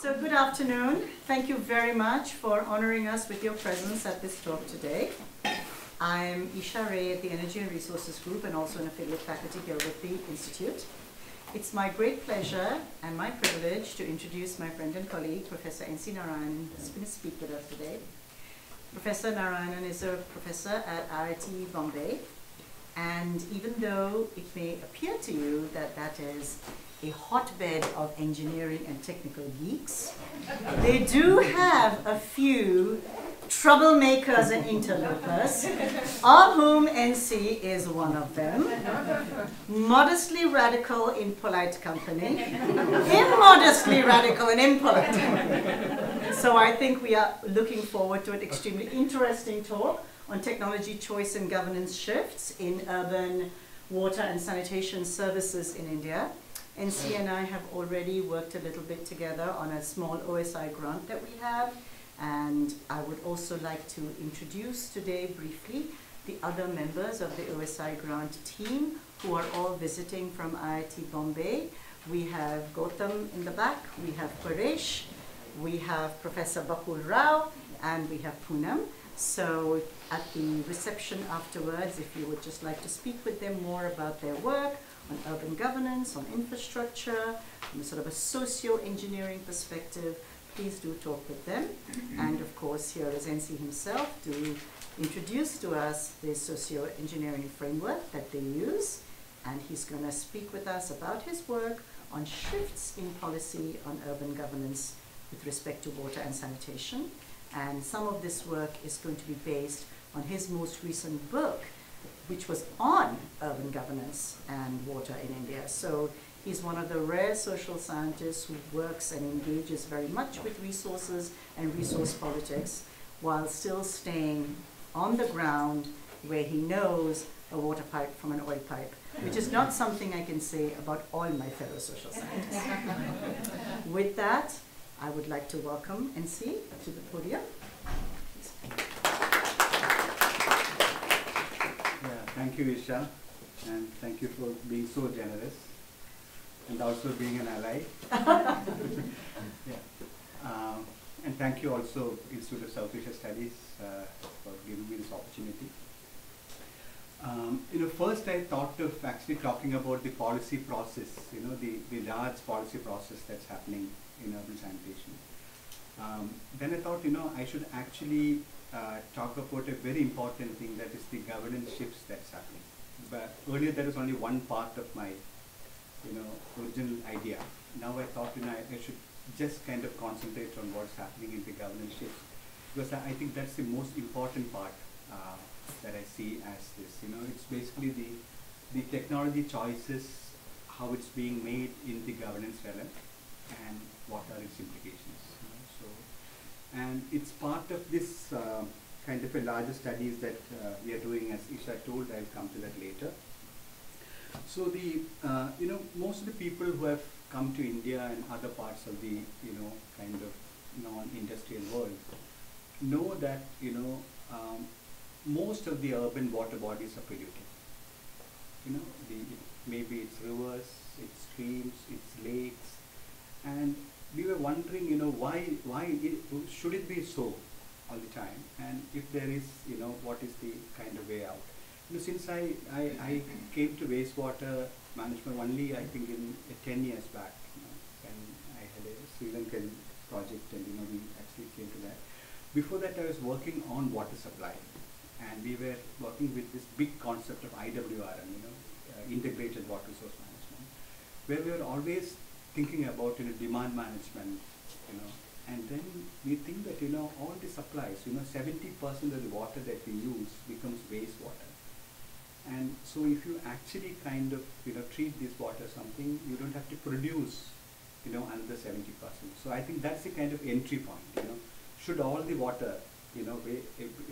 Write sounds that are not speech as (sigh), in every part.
So good afternoon. Thank you very much for honoring us with your presence at this talk today. I'm Isha Ray at the Energy and Resources Group and also an affiliate faculty here with the Institute. It's my great pleasure and my privilege to introduce my friend and colleague, Professor N.C. Narayanan, who's going to speak with us today. Professor Narayanan is a professor at IIT Bombay, and even though it may appear to you that that is a hotbed of engineering and technical geeks. They do have a few troublemakers and interlopers, of whom NC is one of them. Modestly radical in polite company, immodestly radical in impolite. So I think we are looking forward to an extremely interesting talk on technology choice and governance shifts in urban water and sanitation services in India. NC and I have already worked a little bit together on a small OSI grant that we have. And I would also like to introduce today briefly the other members of the OSI grant team who are all visiting from IIT Bombay. We have Gautam in the back, we have Paresh, we have Professor Bakul Rao, and we have Poonam. So at the reception afterwards, if you would just like to speak with them more about their work, on urban governance, on infrastructure, from sort of a socio-engineering perspective, please do talk with them. Mm-hmm. And of course, here is NC himself to introduce to us the socio-engineering framework that they use. And he's going to speak with us about his work on shifts in policy on urban governance with respect to water and sanitation. And some of this work is going to be based on his most recent book, which was on urban governance and water in India. So he's one of the rare social scientists who works and engages very much with resources and resource politics while still staying on the ground where he knows a water pipe from an oil pipe, which is not something I can say about all my fellow social scientists. (laughs) with that, I would like to welcome NC to the podium. Thank you, Isha, and thank you for being so generous and also being an ally. (laughs) yeah. Um, and thank you also Institute of South Asia Studies uh, for giving me this opportunity. Um, you know, first I thought of actually talking about the policy process, you know, the, the large policy process that's happening in urban sanitation. Um, then I thought, you know, I should actually talk about a very important thing that is the governance shifts that's happening. But earlier there was only one part of my, you know, original idea. Now I thought, you know, I, I should just kind of concentrate on what's happening in the governance shifts because I, I think that's the most important part uh, that I see as this. You know, it's basically the the technology choices, how it's being made in the governance realm, and what are its implications and it's part of this uh, kind of a larger studies that uh, we are doing as Isha told, I'll come to that later. So the, uh, you know, most of the people who have come to India and other parts of the, you know, kind of non-industrial world know that, you know, um, most of the urban water bodies are polluted. You know, the, maybe it's rivers, it's streams, it's lakes, and we were wondering, you know, why, why it, should it be so all the time? And if there is, you know, what is the kind of way out? You know, since I, I, I came to wastewater management only, I think, in uh, 10 years back, you know, when I had a Sri Lankan project and, you know, we actually came to that. Before that, I was working on water supply. And we were working with this big concept of IWRM, you know, uh, integrated water resource management, where we were always thinking about you know demand management, you know, and then we think that you know all the supplies, you know, 70% of the water that we use becomes wastewater. And so if you actually kind of you know treat this water something, you don't have to produce you know another 70%. So I think that's the kind of entry point. You know, should all the water you know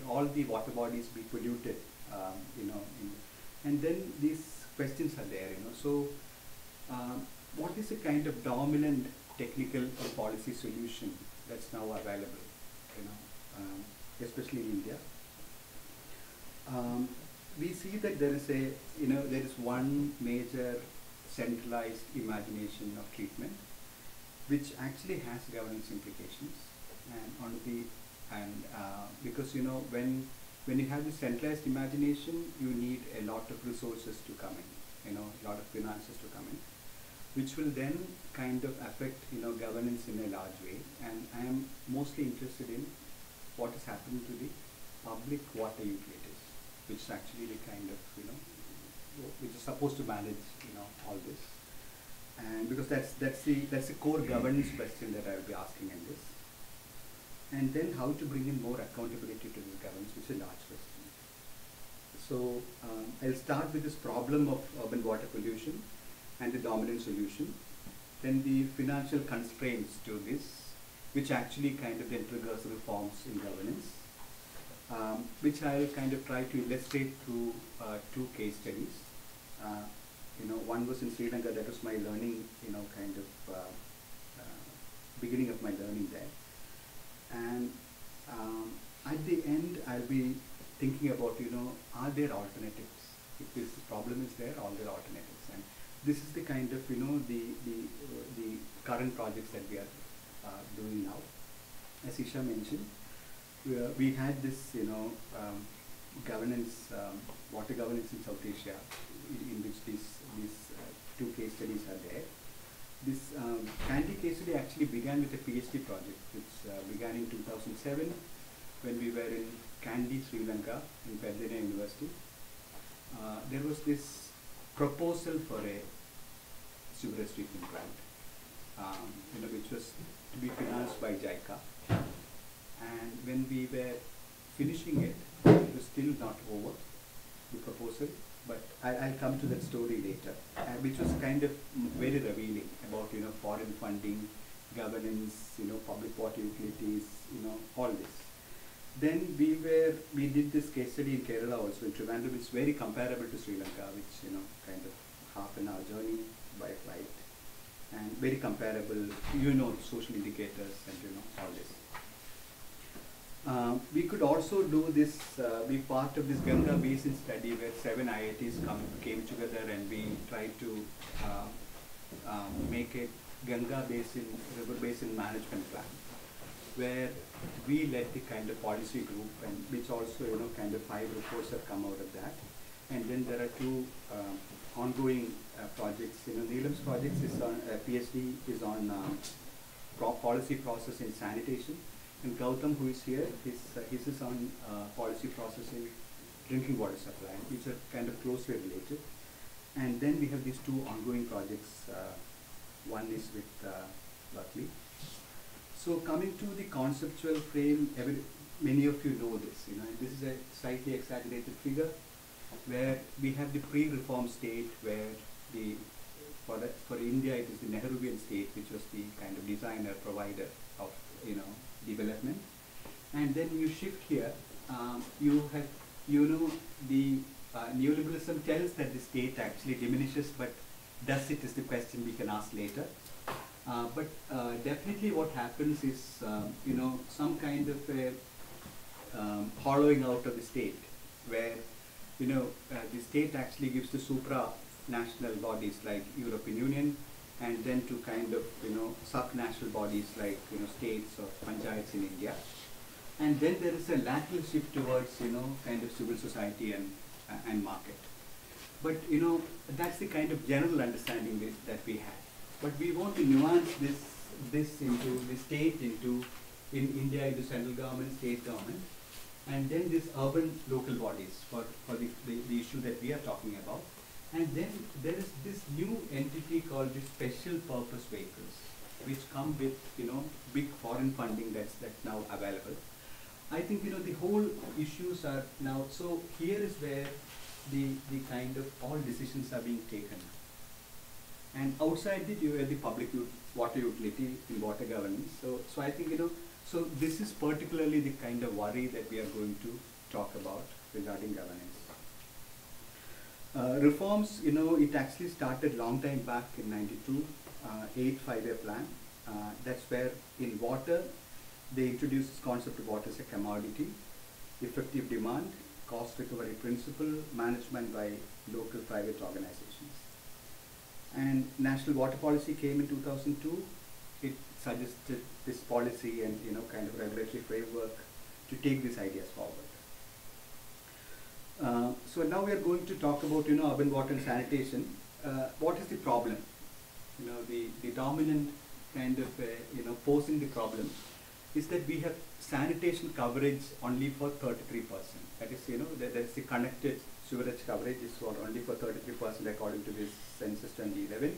all the water bodies be polluted? Um, you know, and then these questions are there. You know, so. Um, what is the kind of dominant technical or policy solution that's now available, you know, um, especially in India? Um, we see that there is a, you know, there is one major centralized imagination of treatment, which actually has governance implications and on the and uh, because you know when when you have the centralized imagination you need a lot of resources to come in you know a lot of finances to come in which will then kind of affect you know governance in a large way. And I am mostly interested in what is happening to the public water utilities which is actually the kind of you know which is supposed to manage you know all this. And because that's that's the that's the core governance question that I will be asking in this. And then how to bring in more accountability to this governance which is a large question. So um, I'll start with this problem of urban water pollution and the dominant solution then the financial constraints to this which actually kind of then triggers reforms in governance um, which I'll kind of try to illustrate through uh, two case studies uh, you know, one was in Sri Lanka, that was my learning, you know, kind of uh, uh, beginning of my learning there. And um, at the end, I'll be thinking about, you know, are there alternatives? If this problem is there, are there alternatives? This is the kind of, you know, the, the, uh, the current projects that we are uh, doing now. As Isha mentioned, we, uh, we had this, you know, um, governance, um, water governance in South Asia, in, in which these, these uh, two case studies are there. This um, Kandy case study actually began with a PhD project, which uh, began in 2007 when we were in Kandy, Sri Lanka, in Peradeniya University. Uh, there was this proposal for a sewerage treatment plant, um, you know, which was to be financed by JICA. And when we were finishing it, it was still not over, the proposal, but I, I'll come to that story later, uh, which was kind of very revealing about, you know, foreign funding, governance, you know, public water utilities, you know, all this. Then we were, we did this case study in Kerala also, in Trivandrum, it's very comparable to Sri Lanka, which, you know, kind of half an hour journey by flight, and very comparable, you know, social indicators and, you know, all this. Uh, we could also do this, uh, be part of this Ganga Basin study where seven IITs come, came together and we tried to uh, make a Ganga Basin, River Basin Management Plan where we led the kind of policy group and which also, you know, kind of five reports have come out of that. And then there are two uh, ongoing uh, projects. You know, Neelam's projects is on, uh, PhD is on um, pro policy process in sanitation and Gautam, who is here, his, uh, his is on uh, policy processing, drinking water supply, which are kind of closely related. And then we have these two ongoing projects. Uh, one is with uh, Berkeley. So coming to the conceptual frame, every, many of you know this. You know, this is a slightly exaggerated figure where we have the pre-reform state where the for, the, for India it is the Nehruvian state which was the kind of designer provider of you know development. And then you shift here, um, you have, you know, the uh, neoliberalism tells that the state actually diminishes, but does it is the question we can ask later. Uh, but uh, definitely what happens is, um, you know, some kind of a um, hollowing out of the state, where, you know, uh, the state actually gives the supra-national bodies like European Union, and then to kind of, you know, sub-national bodies like, you know, states or panchayats in India. And then there is a lateral shift towards, you know, kind of civil society and, uh, and market. But, you know, that's the kind of general understanding that we have. But we want to nuance this, this into, the state into, in India into central government, state government, and then these urban local bodies for, for the, the, the issue that we are talking about. And then there is this new entity called the special purpose vehicles, which come with, you know, big foreign funding that's, that's now available. I think, you know, the whole issues are now, so here is where the, the kind of all decisions are being taken. And outside it, you have the public water utility in water governance. So, so I think, you know, so this is particularly the kind of worry that we are going to talk about regarding governance. Uh, reforms, you know, it actually started long time back in 92, uh, eight five-year plan. Uh, that's where in water, they introduced this concept of water as a commodity, effective demand, cost recovery principle, management by local private organizations. And national water policy came in 2002, it suggested this policy and you know kind of regulatory framework to take these ideas forward. Uh, so now we are going to talk about you know urban water and sanitation. Uh, what is the problem? You know the the dominant kind of uh, you know posing the problem is that we have sanitation coverage only for 33 percent. That is you know that that's the connected sewerage coverage is for only for 33 percent according to this census 2011.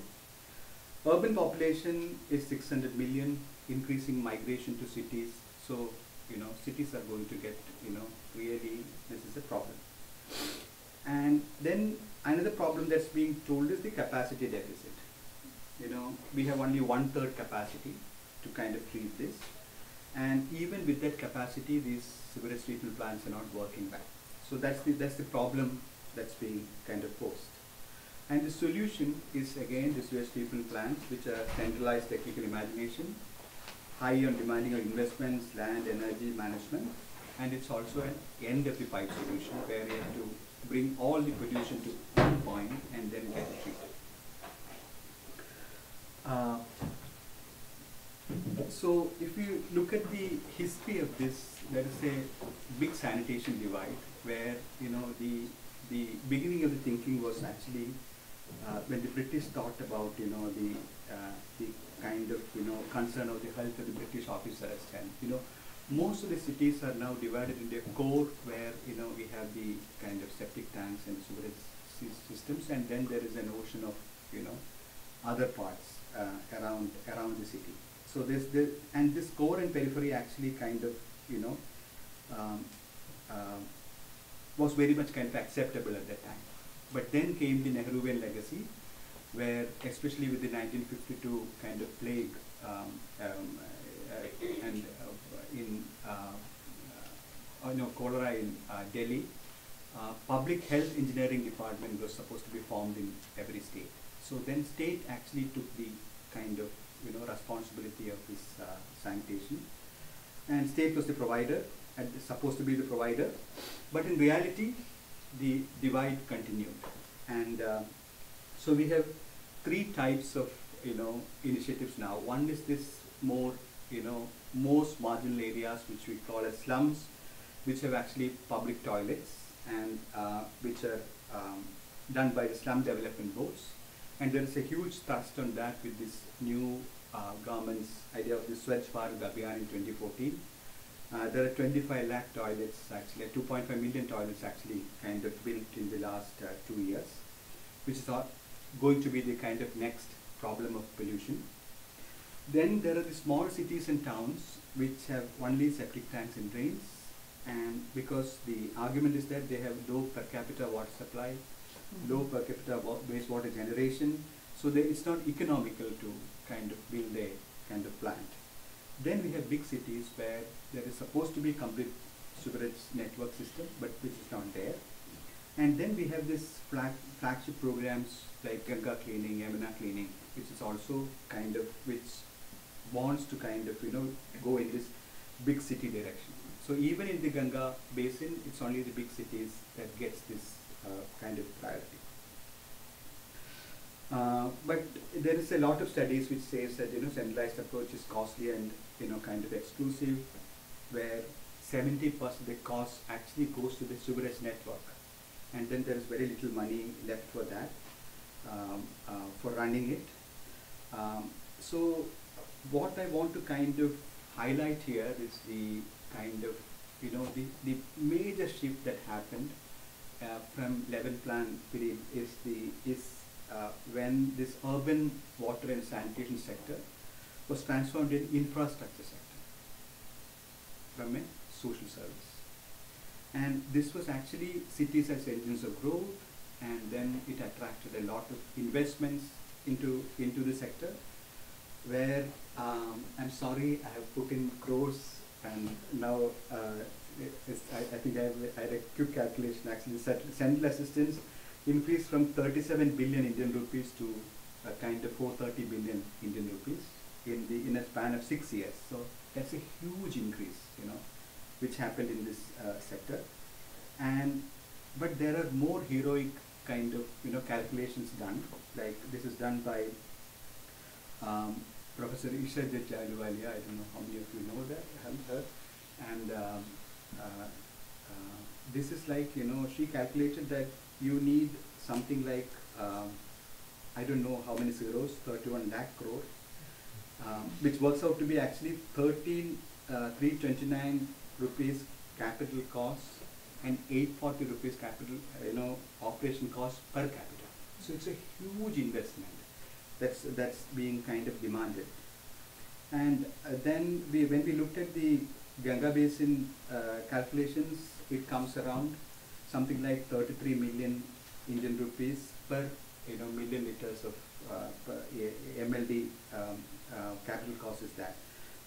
Urban population is 600 million, increasing migration to cities. So you know cities are going to get you know really this is a problem. And then another problem that's being told is the capacity deficit. You know, we have only one third capacity to kind of treat this. And even with that capacity, these sewerage treatment plants are not working well. So that's the, that's the problem that's being kind of posed. And the solution is again the sewage treatment plants, which are centralized technical imagination, high on demanding of investments, land, energy management, and it's also an end of the pipe solution where you have to bring all the pollution to one point and then get it treated. Uh, so if you look at the history of this, let us say big sanitation divide where you know the the beginning of the thinking was actually uh, when the British thought about you know the uh, the kind of you know concern of the health of the British officers and you know most of the cities are now divided into a core where you know we have the kind of septic tanks and sewerage systems and then there is an ocean of you know other parts uh, around around the city. So this, this and this core and periphery actually kind of you know um, uh, was very much kind of acceptable at that time. But then came the Nehruvian legacy, where especially with the 1952 kind of plague um, um, uh, and uh, in uh, uh, no cholera in uh, Delhi, uh, public health engineering department was supposed to be formed in every state. So then state actually took the kind of you know responsibility of this sanitation, and state was the provider supposed to be the provider, but in reality, the divide continued, and uh, so we have three types of you know initiatives now. One is this more you know most marginal areas which we call as slums, which have actually public toilets and uh, which are um, done by the slum development boards and there is a huge thrust on that with this new uh, government's idea of the Swachh Bharat Abhiyan in 2014. Uh, there are 25 lakh toilets actually, 2.5 million toilets actually kind of built in the last uh, two years, which is going to be the kind of next problem of pollution. Then there are the small cities and towns which have only septic tanks and drains and because the argument is that they have low per capita water supply low per capita wastewater generation. So they, it's not economical to kind of build a kind of plant. Then we have big cities where there is supposed to be complete sewerage network system, but which is not there. And then we have this flag, flagship programs like Ganga cleaning, Yamuna cleaning, which is also kind of, which wants to kind of, you know, go in this big city direction. So even in the Ganga basin, it's only the big cities that gets this uh, kind of priority. Uh, but there is a lot of studies which says that you know centralized approach is costly and you know kind of exclusive, where 70% of the cost actually goes to the sewerage network, and then there is very little money left for that, um, uh, for running it. Um, so what I want to kind of highlight here is the kind of you know the, the major shift that happened uh, from level plan period is the is uh, when this urban water and sanitation sector was transformed in infrastructure sector from a social service. And this was actually cities as engines of growth and then it attracted a lot of investments into into the sector where um, I'm sorry I have put in crores and now uh, I, I, think I, have, I, had a quick calculation actually. Central assistance increased from 37 billion Indian rupees to a kind of 430 billion Indian rupees in the in a span of six years. So that's a huge increase, you know, which happened in this uh, sector. And but there are more heroic kind of you know calculations done. Like this is done by um, Professor Isha Jajaluwalia. I don't know how many of you know that. And um, uh, uh, this is like, you know, she calculated that you need something like, um, I don't know how many zeros, 31 lakh crore, um, which works out to be actually 13, uh, 329 rupees capital cost and 840 rupees capital, uh, you know, operation cost per capita. So it's a huge investment that's that's being kind of demanded. And uh, then we, when we looked at the Ganga Basin uh, calculations, it comes around something like 33 million Indian rupees per you know million liters of uh, MLD um, capital cost is that.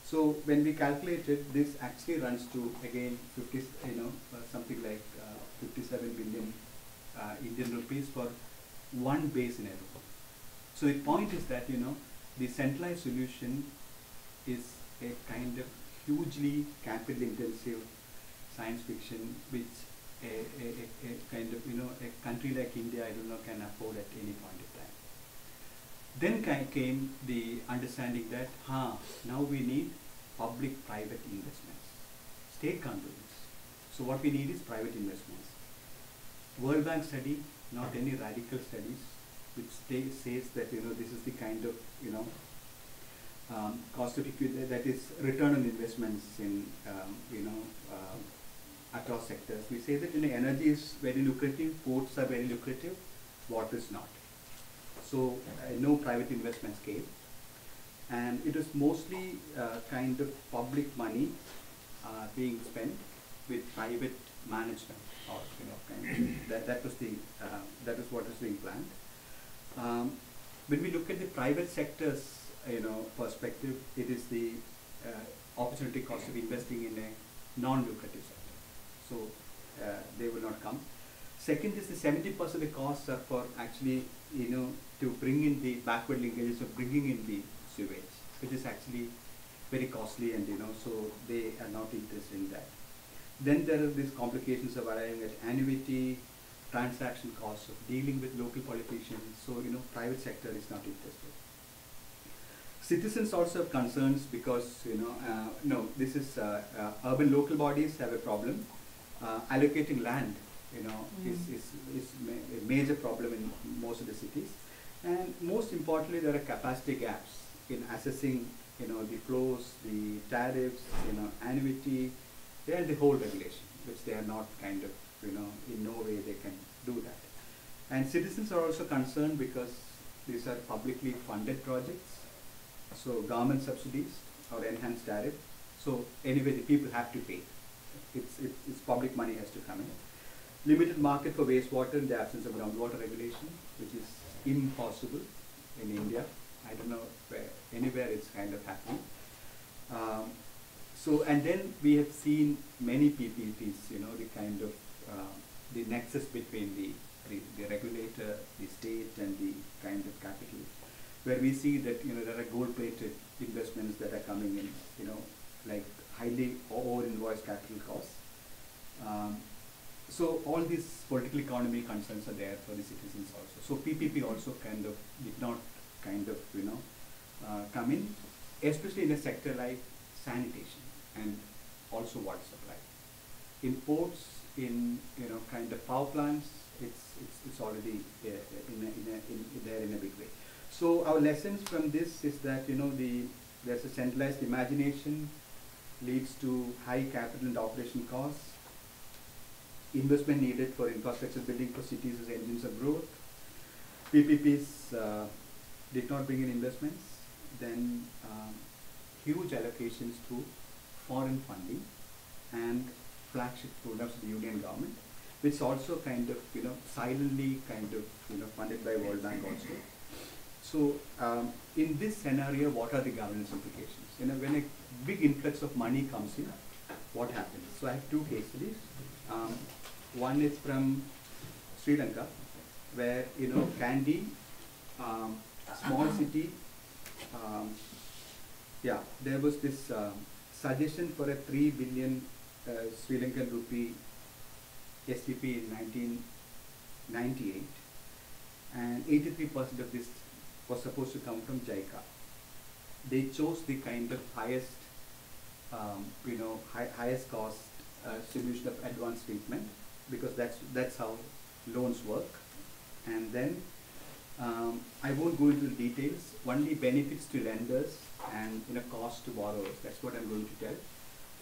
So when we calculate it, this actually runs to again 50, you know, uh, something like uh, 57 billion uh, Indian rupees for one base in alone. So the point is that you know the centralized solution is a kind of hugely capital intensive science fiction which a, a, a, a kind of you know a country like India I don't know can afford at any point. Then came the understanding that huh, now we need public private investments. State can't do this. So what we need is private investments. World Bank study, not any radical studies, which says that you know this is the kind of you know um, cost of equity that is return on investments in um, you know um, across sectors. We say that you know energy is very lucrative, ports are very lucrative, water is not. So uh, no private investments came, and it was mostly uh, kind of public money uh, being spent with private management, or you know kind of (coughs) that that was the uh, that was what was being planned. Um, when we look at the private sector's you know perspective, it is the uh, opportunity cost of investing in a non-lucrative sector. So uh, they will not come. Second is the 70% of the costs are for actually you know to bring in the backward linkages of bringing in the sewage, which is actually very costly and you know so they are not interested in that. Then there are these complications of arriving at annuity, transaction costs of dealing with local politicians. So you know private sector is not interested. Citizens also have concerns because you know uh, no this is uh, uh, urban local bodies have a problem. Uh, allocating land you know is, Mm. is, is ma- a major problem in most of the cities. And most importantly, there are capacity gaps in assessing, you know, the flows, the tariffs, you know, annuity, and the whole regulation, which they are not kind of, you know, in no way they can do that. And citizens are also concerned because these are publicly funded projects, so government subsidies or enhanced tariff. So anyway, the people have to pay. It's, it's, it's public money has to come in limited market for wastewater in the absence of groundwater regulation, which is impossible in India. I don't know where, anywhere it's kind of happening. Um, so, and then we have seen many PPPs, you know, the kind of, uh, the nexus between the, the, the regulator, the state and the kind of capital, where we see that, you know, there are gold-plated investments that are coming in, you know, like highly over-invoiced capital costs. Um, so all these political economy concerns are there for the citizens also. So PPP also kind of did not kind of you know uh, come in, especially in a sector like sanitation and also water supply. In ports, in you know kind of power plants, it's it's, it's already uh, in, a, in, a, in, there in a big way. So our lessons from this is that you know the there's a centralized imagination leads to high capital and operation costs investment needed for infrastructure building for cities as engines of growth. PPPs uh, did not bring in investments. Then um, huge allocations through foreign funding and flagship programs of the union government, which also kind of you know silently kind of you know funded by World Bank also. So um, in this scenario, what are the governance implications? You know, when a big influx of money comes in, what happens? So I have two case studies. Um, one is from Sri Lanka, where you know Kandy, um, small city. Um, yeah, there was this um, suggestion for a three billion uh, Sri Lankan rupee STP in 1998, and 83% of this was supposed to come from JICA. they chose the kind of highest, um, you know, hi- highest cost uh, solution of advanced treatment because that's that's how loans work. And then um, I won't go into the details. Only benefits to lenders and you know cost to borrowers. That's what I'm going to tell.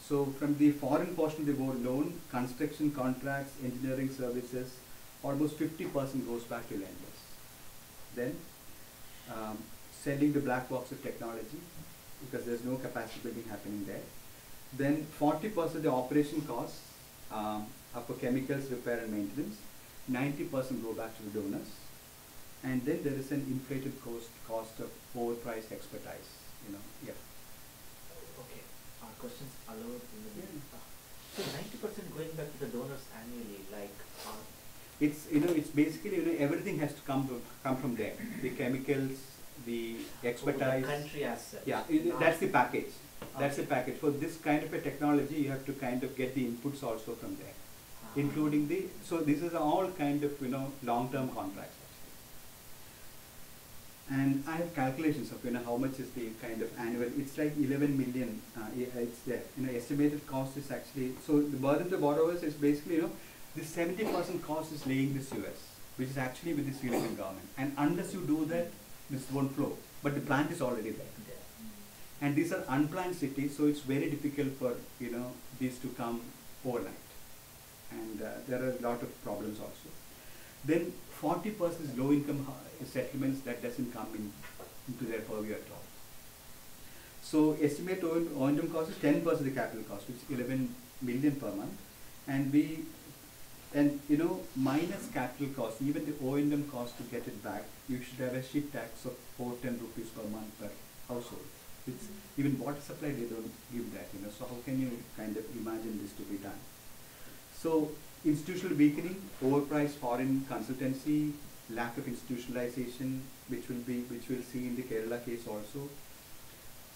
So from the foreign portion of the loan, construction contracts, engineering services, almost 50% goes back to lenders. Then um, selling the black box of technology because there's no capacity building happening there. Then 40% of the operation costs um, are for chemicals, repair and maintenance. 90% go back to the donors. And then there is an inflated cost, cost of overpriced expertise, you know, yeah. Okay, uh, questions allowed in the Yeah. uh, So ninety percent going back to the donors annually, like, uh, It's, you know, it's basically, you know, everything has to come, to, come from there. The chemicals, the expertise. the country as such. Yeah, it- that's the package. That's the package. For this kind of a technology, you have to kind of get the inputs also from there. Including the, so this is all kind of, you know, long-term contracts. And I have calculations of, you know, how much is the kind of annual, it's like eleven million, uh, it's there. You know, estimated cost is actually, so the burden to borrowers is basically, you know, the seventy percent cost is laying this US, which is actually with the Sri Lankan government. And unless you do that, this won't flow. But the plant is already there. There. And these are unplanned cities, so it's very difficult for, you know, these to come overnight. And uh, there are a lot of problems also. Then forty percent is low income settlements that doesn't come in, into their purview at all. So estimate O and M cost is ten percent of the capital cost, which is eleven million per month. And we, and you know, minus capital cost, even the O and M cost to get it back, you should have a ship tax of four ten rupees per month per household. It's, even water supply, they don't give that, you know, so how can you kind of imagine this to be done? So institutional weakening, overpriced foreign consultancy, lack of institutionalization, which will be, which we'll see in the Kerala case also.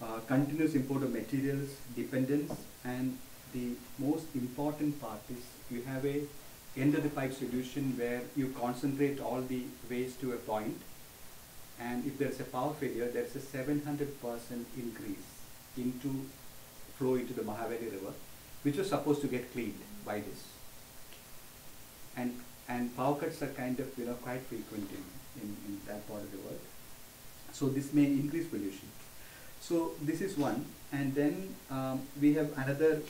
Uh, continuous import of materials, dependence, and the most important part is you have a end of the pipe solution where you concentrate all the waste to a point, and if there's a power failure, there's a seven hundred percent increase into flow into the Mahaweli River, which was supposed to get cleaned by this. And and power cuts are kind of you know quite frequent in, in, in that part of the world. So this may increase pollution. So this is one, and then um, we have another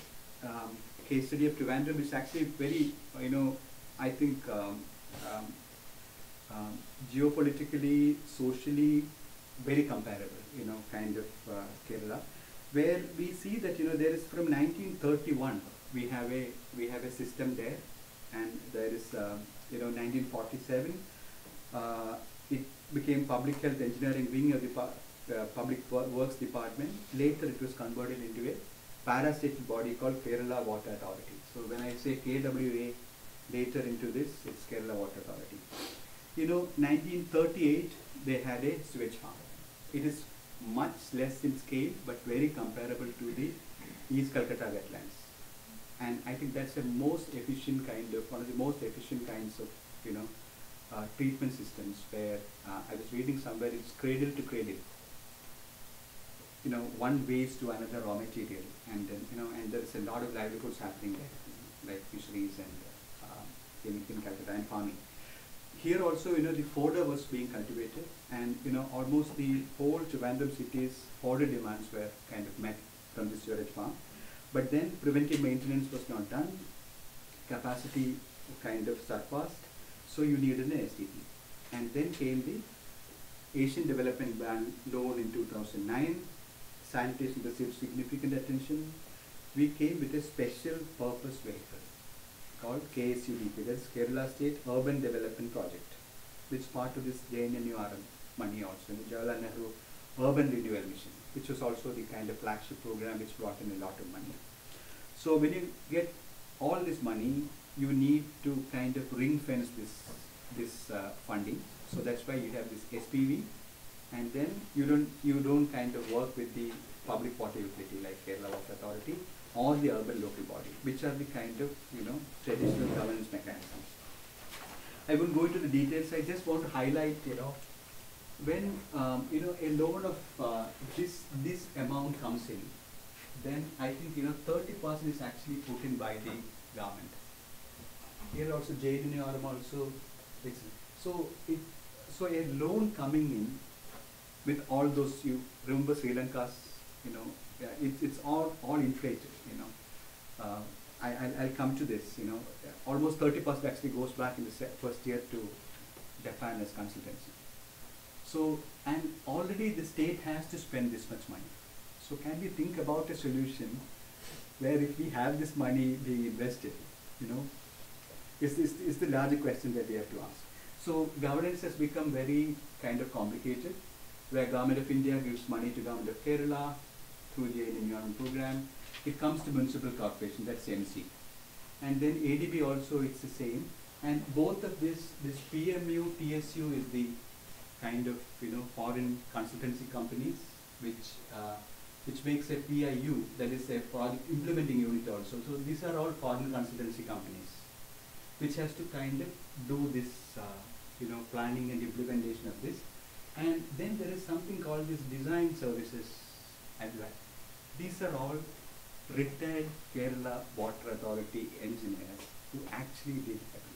um, case study of Trivandrum, which is actually very you know I think um, um, um, geopolitically, socially very comparable, you know, kind of uh, Kerala, where we see that you know there is from 1931 we have a we have a system there, and there is uh, you know 1947 uh, it became public health engineering wing of the uh, public works department. Later it was converted into a parastatal body called Kerala Water Authority. So when I say KWA later into this, it's Kerala Water Authority. You know, 1938 they had a sewage farm. It is much less in scale but very comparable to the East Calcutta wetlands. And I think that's the most efficient kind of, one of the most efficient kinds of, you know, uh, treatment systems where uh, I was reading somewhere it's cradle to cradle. You know, one waste to another raw material, and then you know, and there's a lot of livelihoods happening there, like fisheries and uh, in, in Calcutta and farming. Here also, you know, the fodder was being cultivated, and you know, almost the whole Trivandrum city's fodder demands were kind of met from this sewage farm. But then preventive maintenance was not done, capacity kind of surpassed, so you needed an STP. And then came the Asian Development Bank loan in 2009. Sanitation received significant attention. We came with a special purpose vehicle called KSUDP, that's Kerala State Urban Development Project, which part of this JNNURM money also, Jawaharlal Nehru Urban Renewal Mission, which was also the kind of flagship program which brought in a lot of money. So when you get all this money, you need to kind of ring fence this this uh, funding. So that's why you have this SPV, and then you don't you don't kind of work with the public water utility like Kerala Water Authority or the urban local body, which are the kind of you know traditional governance mechanisms. I won't go into the details. I just want to highlight you know when um, you know a loan of uh, this this amount comes in, then I think you know thirty percent is actually put in by the government. Here also JNRM also, it's, so so a loan coming in with all those you remember Sri Lanka's you know yeah, it's it's all all inflated you know. Uh, I I'll, come to this you know almost thirty percent actually goes back in the first year to Japan as consultancy. So, and already the state has to spend this much money. So can we think about a solution where if we have this money being invested, you know, is, is, is the larger question that we have to ask. So governance has become very kind of complicated, where Government of India gives money to Government of Kerala through the Aid Environment Program. It comes to Municipal Corporation, that's MC. And then ADB also, it's the same. And both of this, this PMU, TSU is the kind of you know foreign consultancy companies which uh, which makes a PIU that is a project implementing unit also. So these are all foreign consultancy companies which has to kind of do this uh, you know planning and implementation of this. And then there is something called this design services as well. These are all retired Kerala Water Authority engineers who actually did everything.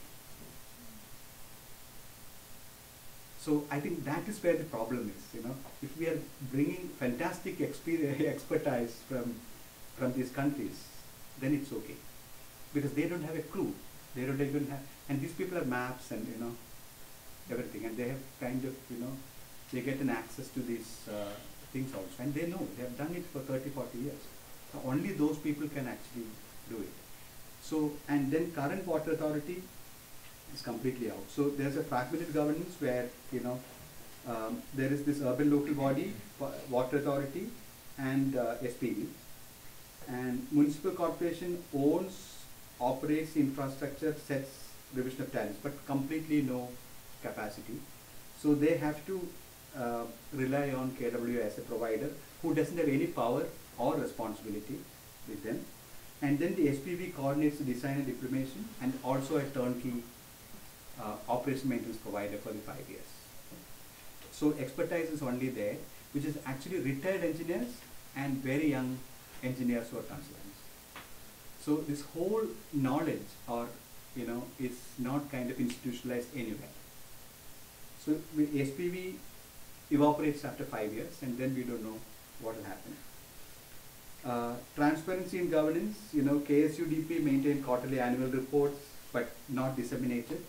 So I think that is where the problem is. You know, if we are bringing fantastic (laughs) expertise from from these countries, then it's okay, because they don't have a clue. They don't even have, and these people have maps and you know everything, and they have kind of you know they get an access to these uh, things also, and they know they have done it for 30, 40 years. So only those people can actually do it. So and then Kerala Water Authority is completely out. So there's a fragmented governance where you know um, there is this urban local body, water authority, and uh, SPV, and municipal corporation owns, operates infrastructure, sets revision of tariffs, but completely no capacity. So they have to uh, rely on KW as a provider who doesn't have any power or responsibility with them. And then the SPV coordinates the design and implementation and also a turnkey uh, operation maintenance provider for the five years. So expertise is only there, which is actually retired engineers and very young engineers who are consultants. So this whole knowledge or you know is not kind of institutionalized anywhere. So SPV evaporates after five years and then we don't know what will happen. Uh, transparency in governance, you know, KSUDP maintain quarterly annual reports but not disseminated.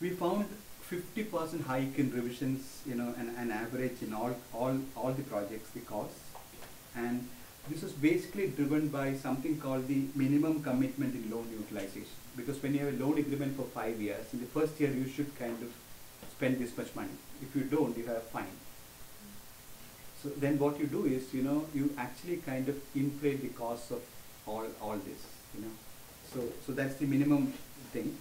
We found 50% hike in revisions, you know, an, an average in all, all, all the projects, the costs. And this was basically driven by something called the minimum commitment in loan utilization. Because when you have a loan agreement for five years, in the first year you should kind of spend this much money. If you don't, you have a fine. So then what you do is, you know, you actually kind of inflate the costs of all, all this, you know. So, so that's the minimum thing.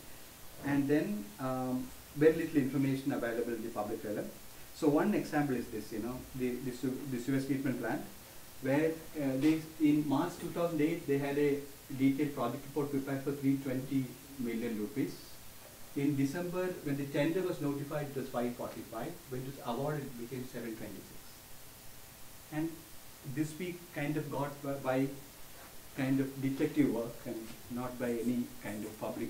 And then um, very little information available in the public realm. So one example is this, you know, the, the, the sewage treatment plant, where uh, they, in March 2008, they had a detailed project report prepared for 320 million rupees. In December, when the tender was notified, it was 545. When it was awarded, it became 726. And this we kind of got by, by kind of detective work and not by any kind of public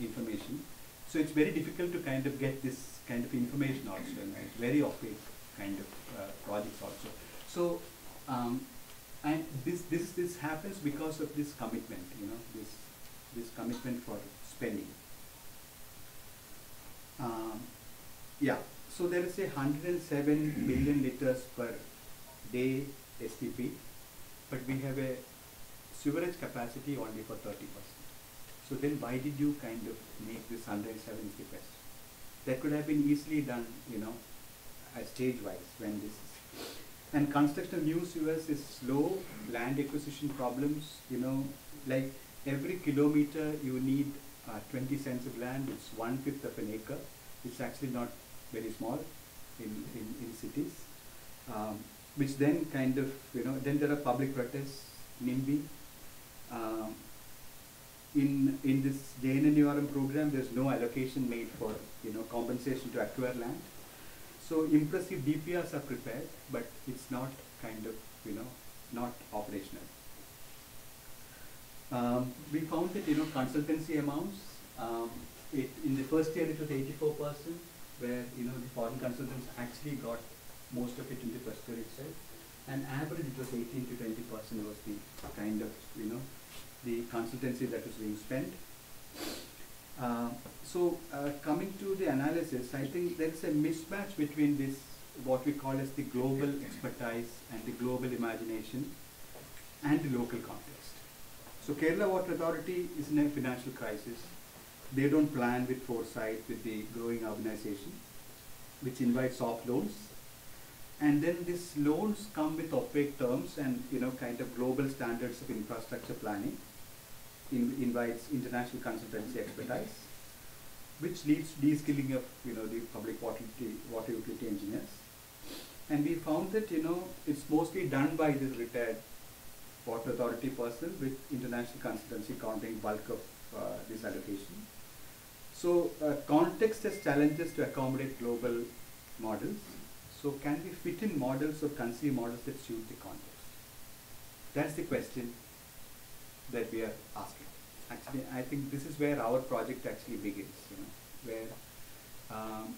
information. So it's very difficult to kind of get this kind of information also, and it's very opaque kind of uh, projects also. So, um, and this this this happens because of this commitment, you know, this this commitment for spending. Um, yeah, so there is a 107 million liters per day STP, but we have a sewerage capacity only for 30 percent. So then why did you kind of make this 107 is the question? That could have been easily done, you know, stage-wise when this is. And construction of new sewers is slow, land acquisition problems, you know, like every kilometer you need uh, 20 cents of land, it's one-fifth of an acre. It's actually not very small in, in, in cities. Um, which then kind of, you know, then there are public protests, NIMBY. Um, in, in this JNNURM program, there's no allocation made for, you know, compensation to acquire land. so impressive DPRs are prepared, but it's not kind of, you know, not operational. Um, we found that, you know, consultancy amounts, um, it, in the first year it was eighty-four percent, where, you know, the foreign consultants actually got most of it in the first year itself. And average it was eighteen to twenty percent was the kind of, you know, the consultancy that was being spent. Uh, so, uh, coming to the analysis, I think there is a mismatch between this, what we call as the global expertise and the global imagination and the local context. So Kerala Water Authority is in a financial crisis. They don't plan with foresight with the growing urbanization, which invites soft loans. And then these loans come with opaque terms and you know kind of global standards of infrastructure planning. In, invites international consultancy expertise, which leads to de-skilling of you know the public water utility, water utility engineers. And we found that you know it's mostly done by the retired water authority person with international consultancy counting bulk of uh, this allocation. So uh, context has challenges to accommodate global models. So can we fit in models or conceive models that suit the context? That's the question that we are asking. Actually, I think this is where our project actually begins, you know, where, um,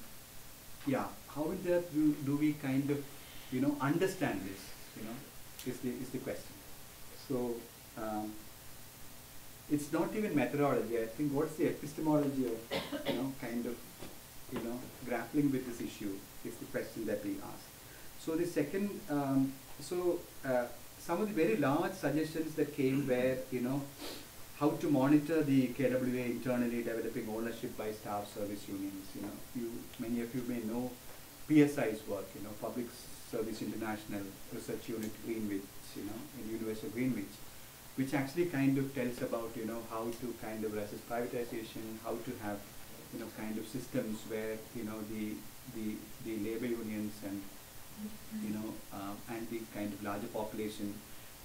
yeah, how do, do we kind of, you know, understand this, you know, is the, is the question. So, um, it's not even methodology. I think what's the epistemology of, you know, kind of, you know, grappling with this issue is the question that we ask. So the second, um, so uh, some of the very large suggestions that came were, you know, how to monitor the KWA internally developing ownership by staff service unions. You know, you many of you may know PSI's work. You know, Public Service International Research Unit Greenwich. You know, in University of Greenwich, which actually kind of tells about you know how to kind of resist privatization, how to have you know kind of systems where you know the the the labor unions and you know uh, and the kind of larger population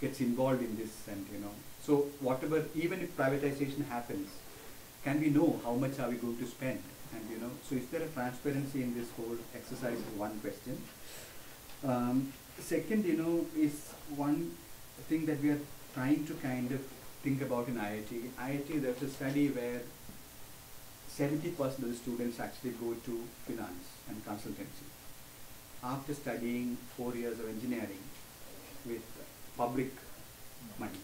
gets involved in this and you know. So whatever even if privatization happens can we know how much are we going to spend? And you know so is there a transparency in this whole exercise is one question. Um, second you know is one thing that we are trying to kind of think about in IIT IIT there's a study where 70% of the students actually go to finance and consultancy after studying four years of engineering with public money.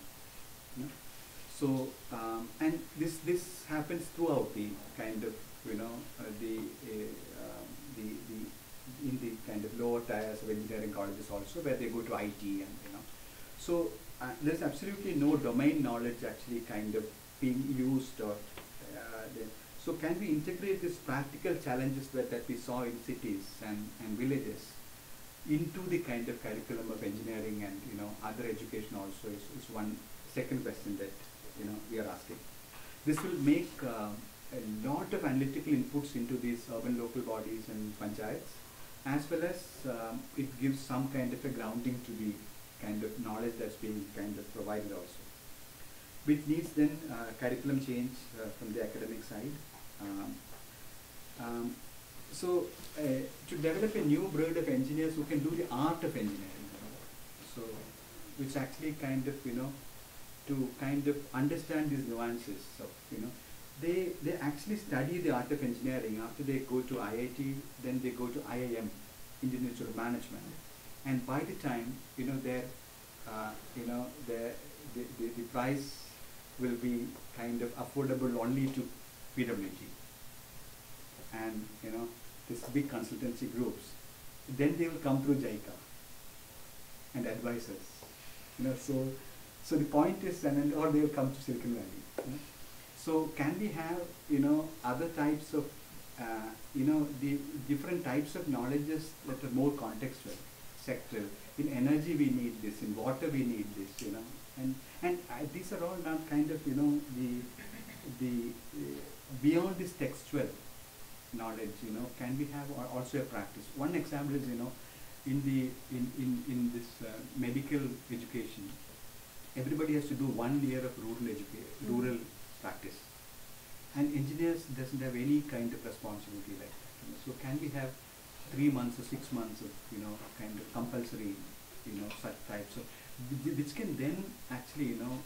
So, um, and this, this happens throughout the kind of, you know, uh, the, uh, um, the, the, in the kind of lower tiers of engineering colleges also where they go to IT and, you know. So, uh, there's absolutely no domain knowledge actually kind of being used or uh, so can we integrate these practical challenges that, that we saw in cities and, and villages into the kind of curriculum of engineering and you know other education also is, is one second question that you know we are asking. This will make uh, a lot of analytical inputs into these urban local bodies and panchayats as well as um, it gives some kind of a grounding to the kind of knowledge that's being kind of provided also. Which needs then uh, curriculum change uh, from the academic side. Um, um, so uh, to develop a new breed of engineers who can do the art of engineering, so which actually kind of you know to kind of understand these nuances of you know they they actually study the art of engineering after they go to IIT then they go to IIM Indian Institute of Management. And by the time you know their uh, you know the, the, the price will be kind of affordable only to PwC and you know these big consultancy groups, then they will come through JICA and advise us. You know, so so the point is, and or they will come to Silicon Valley. You know? So can we have you know other types of uh, you know the different types of knowledges that are more contextual, sectoral. In energy we need this, in water we need this, you know, and and uh, these are all not kind of you know the the uh, beyond this textual knowledge, you know, can we have also a practice? One example is, you know, in the in in in this uh, medical education, everybody has to do one year of rural education, rural practice, and engineers doesn't have any kind of responsibility like that. you know. So can we have three months or six months of, you know, kind of compulsory, you know, such types of, which can then actually, you know,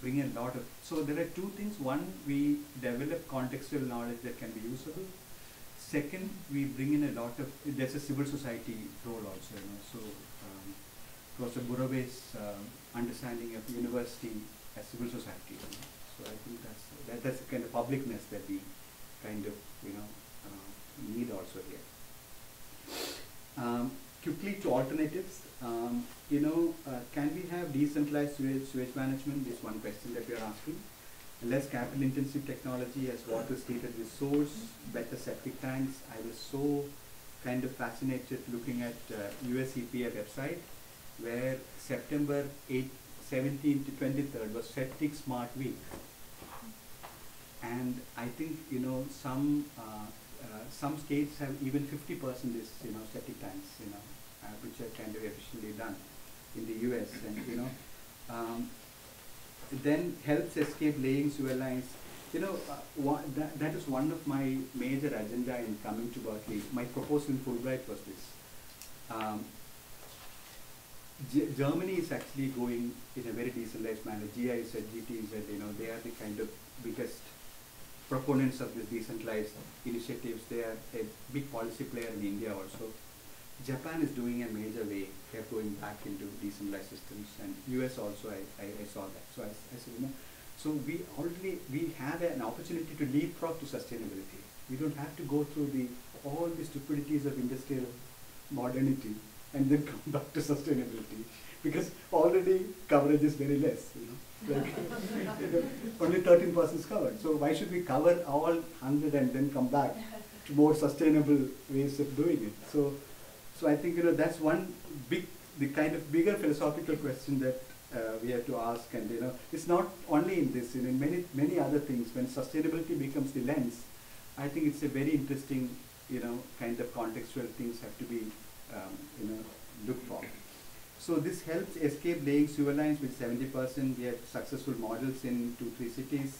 bring a lot of, so there are two things. One, we develop contextual knowledge that can be usable. Second, we bring in a lot of, there's a civil society role also, you know, so, um, Professor Burawoy's uh, understanding of university as civil society. You know. So I think that's that, that's the kind of publicness that we kind of you know uh, need also here. Um, quickly to alternatives, um, you know, uh, can we have decentralized sewage, sewage management? Is one question that we are asking. Less capital intensive technology as water is treated with source, better septic tanks. I was so kind of fascinated looking at uh, US EPA website where September 8, 17 to 23rd was Septic Smart Week. And I think, you know, some, uh, some states have even 50% is, you know, septic tanks, you know, uh, which are kind of efficiently done in the US. And, you know, um, then helps escape laying sewer lines. You know, uh, that, that is one of my major agenda in coming to Berkeley. My proposal in Fulbright was this. Um, Ge- Germany is actually going in a very decentralized manner. GIZ, GT said, you know, they are the kind of biggest proponents of these decentralized initiatives. They are a big policy player in India also. Japan is doing a major way. They are going back into decentralized systems, and US also. I, I, I saw that. So I, I said, you know, so we already we have an opportunity to leapfrog to sustainability. We don't have to go through the all the stupidities of industrial modernity and then (laughs) come back to sustainability because already coverage is very less. You know, only 13% is covered. So why should we cover all 100 and then come back to more sustainable ways of doing it? So, so I think you know that's one big, the kind of bigger philosophical question that uh, we have to ask. And you know, it's not only in this, you know, in many many other things. When sustainability becomes the lens, I think it's a very interesting, you know, kind of contextual things have to be, um, you know, looked for. So this helps escape laying sewer lines with 70%. We have successful models in two, three cities,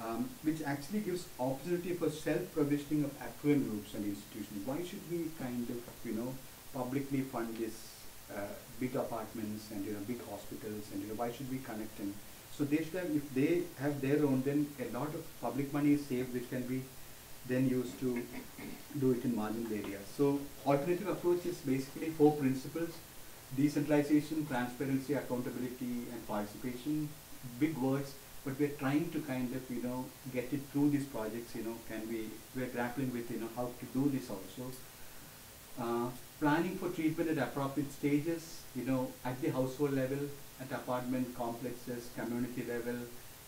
um, which actually gives opportunity for self-provisioning of affluent groups and institutions. Why should we kind of, you know, publicly fund this uh, big apartments and, you know, big hospitals and, you know, why should we connect them? So they should have, if they have their own, then a lot of public money is saved, which can be then used to do it in marginal areas. So alternative approach is basically four principles, decentralization, transparency, accountability and participation, big words, but we're trying to kind of, you know, get it through these projects, you know, can we, we're grappling with, you know, how to do this also. Uh, planning for treatment at appropriate stages, you know, at the household level, at apartment complexes, community level,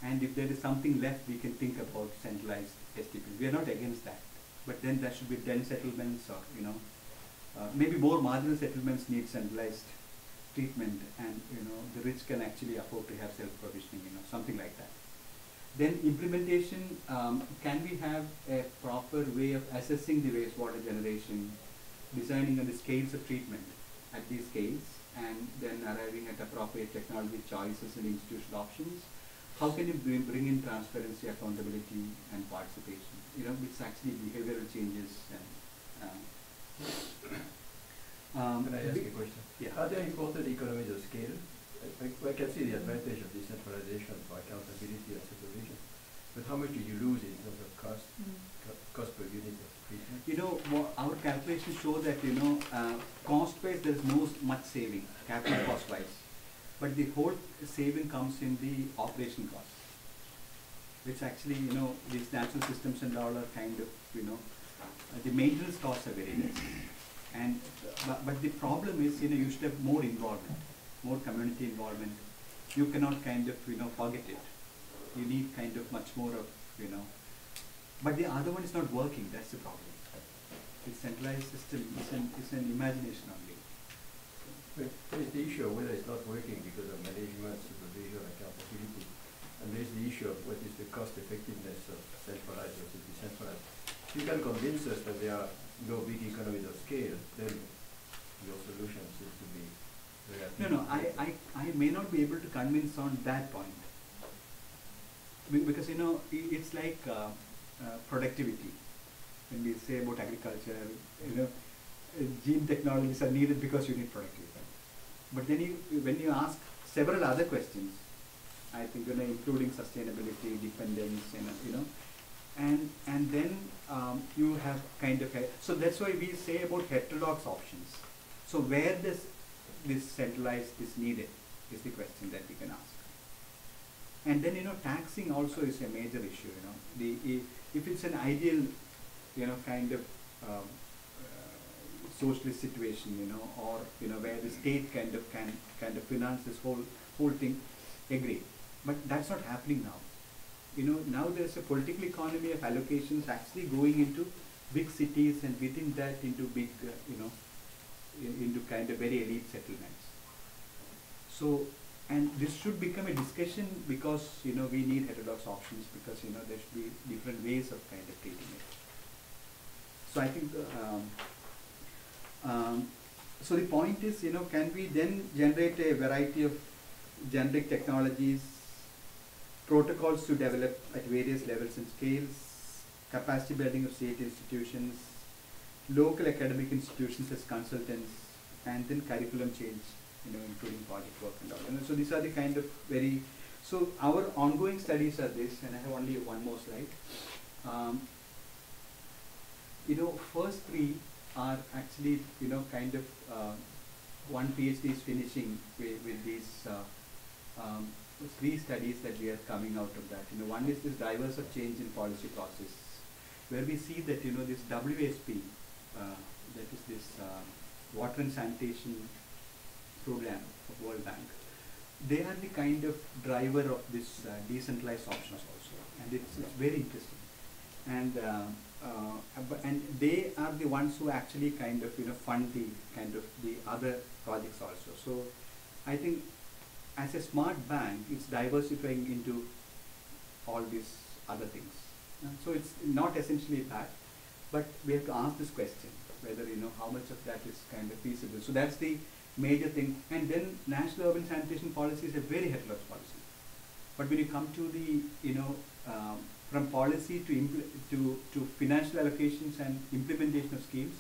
and if there is something left, we can think about centralized STP. We are not against that, but then there should be dense settlements or, you know, uh, maybe more marginal settlements need centralized treatment and, you know, the rich can actually afford to have self-provisioning, you know, something like that. Then implementation, um, can we have a proper way of assessing the wastewater generation, designing on the scales of treatment at these scales, and then arriving at appropriate technology choices and institutional options? How can you bring, in transparency, accountability, and participation? You know, it's actually behavioral changes and. Um, um, Can I ask a question? Yeah. Are there important economies of scale? I, I- I can see the advantage of decentralization for accountability and supervision, but how much do you lose in terms of cost, co- cost per unit of treatment? You know, wha- our calculations show that, you know, uh, cost wise, there is no much saving, capital (coughs) cost wise. But the whole saving comes in the operation cost. Which actually, you know, these natural systems and all are kind of, you know, the maintenance costs are very less. And, uh, but, but the problem is, you know, you should have more involvement, more community involvement. You cannot kind of, you know, forget it. You need kind of much more of, you know, but the other one is not working, that's the problem. The centralized system is an, is an imagination only. But there is the issue of whether it's not working because of management, supervision, accountability. And there's the issue of what is the cost effectiveness of centralized versus decentralized. If you can convince us that there are no big economies of scale, then your solution seems to be No, no, I, I, I may not be able to convince on that point. Be- Because, you know, it's like uh, uh, productivity. When we say about agriculture, you know, uh, gene technologies are needed because you need productivity. But then you, when you ask several other questions, I think you know, including sustainability, dependence, you know, you know, and and then um, you have kind of a, so that's why we say about heterodox options. So where does this centralized is needed is the question that we can ask. And then you know taxing also is a major issue. You know the if it's an ideal, you know kind of um, uh, socialist situation, you know, or you know where the state kind of can kind of finance this whole whole thing, agree. But that's not happening now. You know now there's a political economy of allocations actually going into big cities and within that into big uh, you know into kind of very elite settlements. So and this should become a discussion because you know we need heterodox options because you know there should be different ways of kind of treating it. So I think uh, um, um, so the point is you know can we then generate a variety of generic technologies, protocols to develop at various levels and scales, capacity building of state institutions, local academic institutions as consultants, and then curriculum change, you know, including project work and all. So these are the kind of very, so our ongoing studies are this, and I have only one more slide. Um, you know, first three are actually, you know, kind of, uh, one PhD is finishing with, with these uh, um, three studies that we are coming out of that. You know, one is this drivers of change in policy process, where we see that, you know, this WSP, uh, that is this uh, water and sanitation program of World Bank, they are the kind of driver of this uh, decentralized options also, and it's, it's very interesting. And uh, uh, and they are the ones who actually kind of you know fund the kind of the other projects also. So I think as a smart bank, it's diversifying into all these other things. Uh, So it's not essentially bad, but we have to ask this question whether you know how much of that is kind of feasible. So that's the major thing. And then national urban sanitation policy is a very heterodox policy. But when you come to the you know um, from policy to to to financial allocations and implementation of schemes,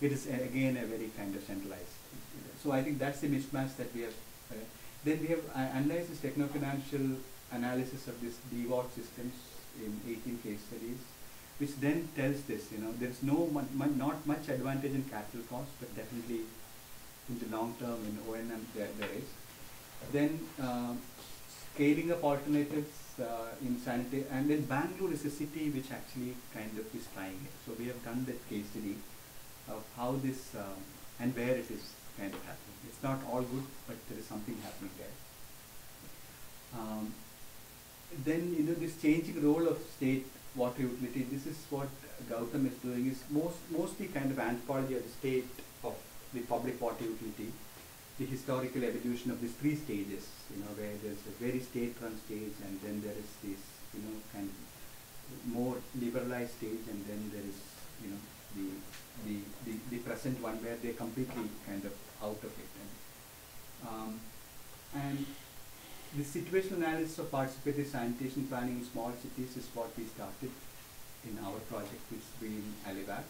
it is again a very kind of centralized. So I think that's the mismatch that we have. Uh, then we have uh, analyzed this techno-financial analysis of this DWAT systems in 18 case studies, which then tells this, you know, there is no not much advantage in capital cost, but definitely in the long term in O&M there, there is. Then um, scaling up alternatives uh, in sanitary, and then Bangalore is a city which actually kind of is trying it. So we have done that case study of how this um, and where it is kind of happening. It's not all good, but there is something happening there. Um, then you know this changing role of state water utility. This is what Gautam is doing. Is most mostly kind of anthropology of the state of the public water utility, the historical evolution of these three stages. You know where there's a very state-run stage, and then there is this you know kind of more liberalized stage, and then there is you know the the, the, the one where they're completely kind of out of it. And, um, and the situational analysis of participatory sanitation planning in small cities is what we started in our project, which is in Alibag.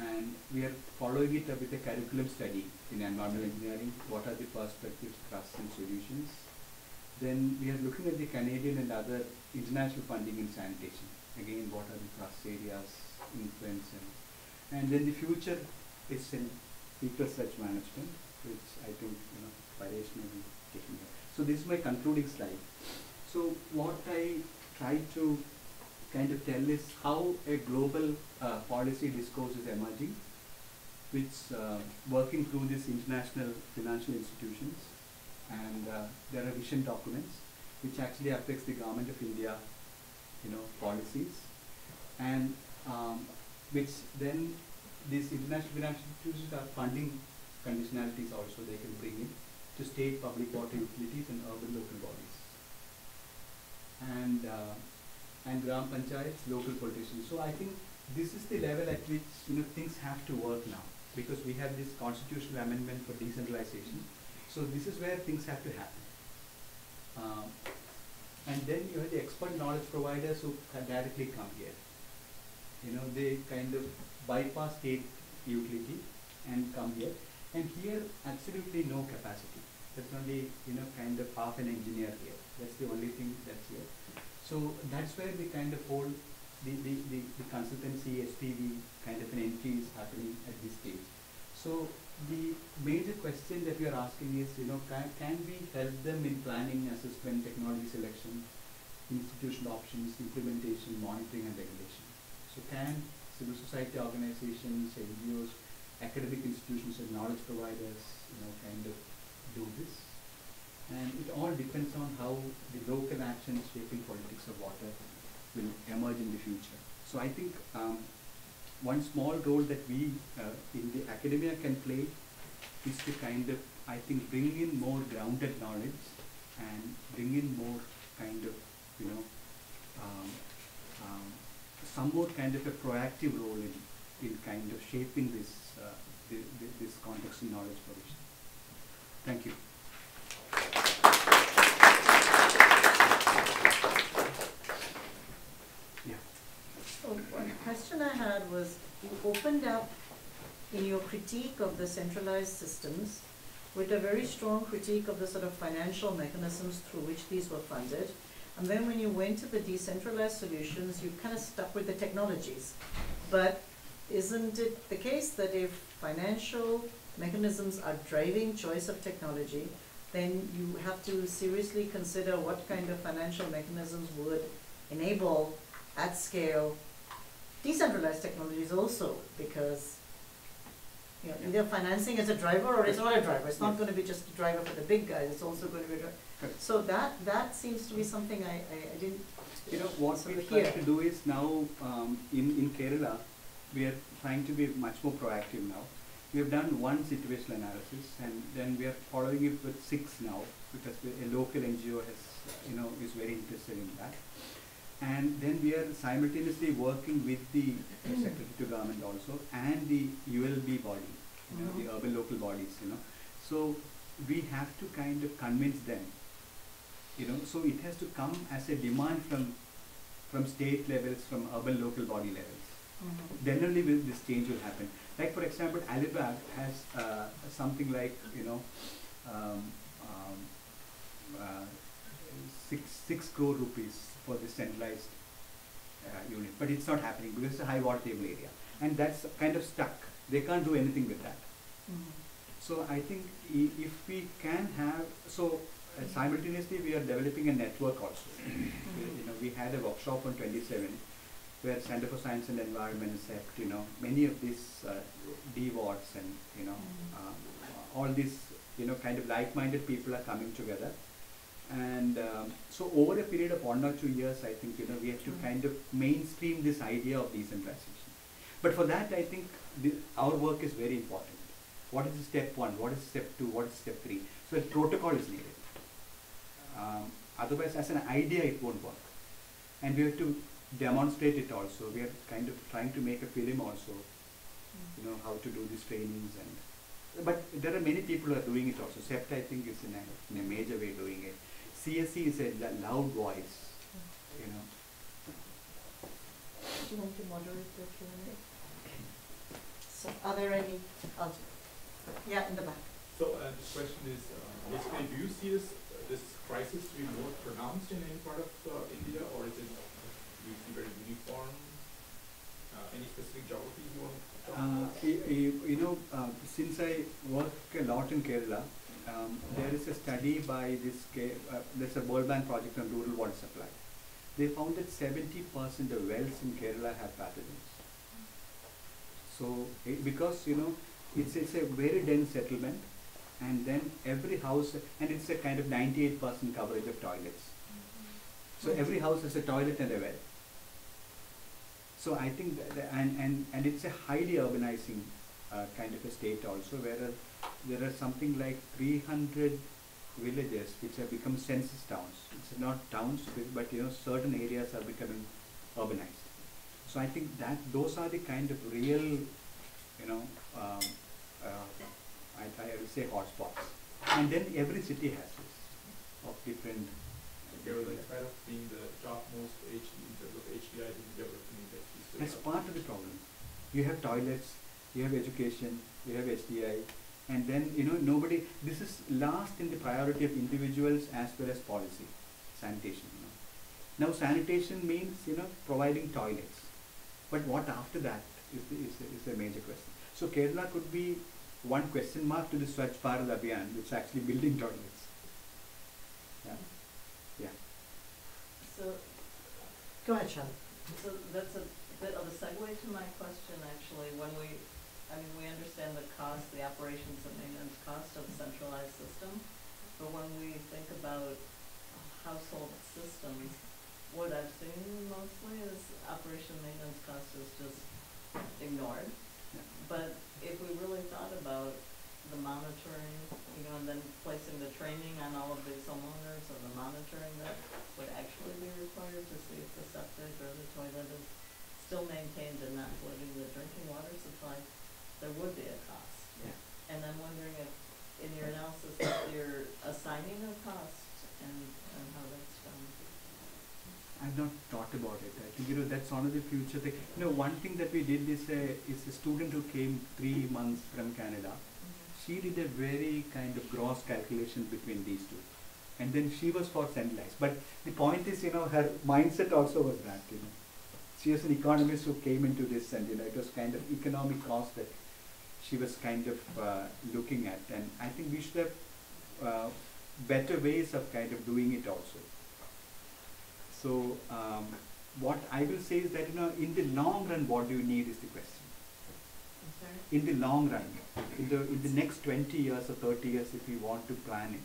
And we are following it up with a curriculum study in environmental engineering. What are the perspectives, trusts, and solutions? Then we are looking at the Canadian and other international funding in sanitation. Again, what are the trust areas, influence, and and then the future is in people search management, which I think you know Paresh may be taking. So this is my concluding slide. So what I try to kind of tell is how a global uh, policy discourse is emerging, which uh, working through these international financial institutions, and uh, there are vision documents which actually affects the government of India, you know, policies, and um, which then these international financial institutions are funding conditionalities also they can bring in to state public water utilities and urban local bodies. And uh, and gram panchayats, local politicians. So I think this is the level at which you know things have to work now because we have this constitutional amendment for decentralization. So this is where things have to happen. Um, and then you have the expert knowledge providers who directly come here. You know, they kind of bypass state utility and come here. And here, absolutely no capacity. There's only, you know, kind of half an engineer here. That's the only thing that's here. So that's where we kind of hold the, the, the, the consultancy, SPV kind of an entry is happening at this stage. So the major question that we are asking is, you know, can, can we help them in planning, assessment, technology selection, institutional options, implementation, monitoring and regulation? So can civil society organizations, NGOs, academic institutions and knowledge providers, you know, kind of do this? And it all depends on how the local actions shaping politics of water will emerge in the future. So I think um, one small role that we uh, in the academia can play is to kind of, I think, bring in more grounded knowledge and bring in more kind of, you know, um, um, some more kind of a proactive role in, in kind of shaping this, uh, the, the, this context in knowledge provision. Thank you. Yeah. So one question I had was, you opened up in your critique of the centralized systems with a very strong critique of the sort of financial mechanisms through which these were funded. And then when you went to the decentralized solutions, you kind of stuck with the technologies. But isn't it the case that if financial mechanisms are driving choice of technology, then you have to seriously consider what kind of financial mechanisms would enable at scale decentralized technologies also, because you know, either financing is a driver or it's not a driver. It's not Yeah. gonna be just a driver for the big guys, it's also gonna be a driver. Correct. So that, that seems to be something I, I, I didn't You know, what we try to do is now, um, in, in Kerala, we are trying to be much more proactive now. We have done one situational analysis and then we are following it with six now because we- a local NGO has, you know, is very interested in that. And then we are simultaneously working with the (clears throat) Secretary to Government also and the ULB body, you know, the Mhm. urban local bodies, you know. So we have to kind of convince them, you know, so it has to come as a demand from, from state levels, from urban local body levels. Then only will this change will happen. Like for example, Alibag has uh, something like, you know, um, um, uh, six, six crore rupees for the centralized uh, unit, but it's not happening because it's a high water table area. And that's kind of stuck. They can't do anything with that. So I think i- if we can have, so uh, simultaneously we are developing a network also. (clears throat) We- You know, we had a workshop on twenty-seven where Center for Science and Environment, CEPT, you know, many of these uh, DWATs and, you know, uh, all these, you know, kind of like-minded people are coming together. And um, so over a period of one or two years, I think, you know, we have to Mm. kind of mainstream this idea of decentralization. But for that, I think the, our work is very important. What is step one? What is step two? What is step three? So a protocol is needed. Um, otherwise, as an idea, it won't work. And we have to demonstrate it also. We are kind of trying to make a film also, you know, how to do these trainings and. But there are many people who are doing it also. CEPT, I think, is in a, in a major way doing it. CSE is a l- loud voice, you know. Do you want to moderate the Q and A? So are there any, oh, yeah, in the back. So, uh, this question is, uh, basically, do you see this, this crisis to be more pronounced in any part of, uh, India, or is it, do you see very uniform? Uh, any specific geographies you want to talk Uh, about? you know, uh, since I work a lot in Kerala, um, there is a study by this, uh, there's a World Bank project on rural water supply. They found that seventy percent of wells in Kerala have pathogens. So, it, because, you know, it's, it's a very dense settlement, and then every house, and it's a kind of ninety-eight percent coverage of toilets. So every house has a toilet and a well. So I think that, and, and, and it's a highly urbanizing uh, kind of a state also, where uh, there are something like three hundred villages which have become census towns. It's not towns, but- but you know, certain areas are becoming urbanized. So I think that those are the kind of real, you know, um, uh, I, I would say hotspots. And then every city has this of different. Kerala, in spite of being the topmost HD, in terms of HDI in we That's part of the problem. You have toilets, you have education, you have HDI, and then you know nobody. This is last in the priority of individuals as well as policy, sanitation. You know. Now sanitation means you know providing toilets, but what after that is the, is, the, is a major question. So Kerala could be one question mark to the Swachh Bharat Abhiyan, which is actually building toilets. Yeah. Yeah. So, Go ahead, Charlotte. so that's a bit of a segue to my question, actually, when we, I mean, we understand the cost, the operations and maintenance cost of a centralized system, but when we think about household systems, what I've seen mostly is operation and maintenance cost is just ignored. Yeah. But if we really thought about the monitoring, you know, and then placing the training on all of these homeowners or the monitoring that would actually be required to see if the septic or the toilet is still maintained and not polluting the drinking water supply, there would be a cost. Yeah. And I'm wondering if, in your analysis, if you're assigning a cost and, and how that's. I've not thought about it. I think you know that's one of the future thing. You know, one thing that we did is a is a student who came three months from Canada. She did a very kind of gross calculation between these two, and then she was for centralized. But the point is, you know, her mindset also was that. You know, she was an economist who came into this, and you know, it was kind of economic cost that she was kind of uh, looking at, and I think we should have uh, better ways of kind of doing it also. So um, what I will say is that you know in the long run what do you need is the question. In the long run, in the in the next 20 years or 30 years if we want to plan it,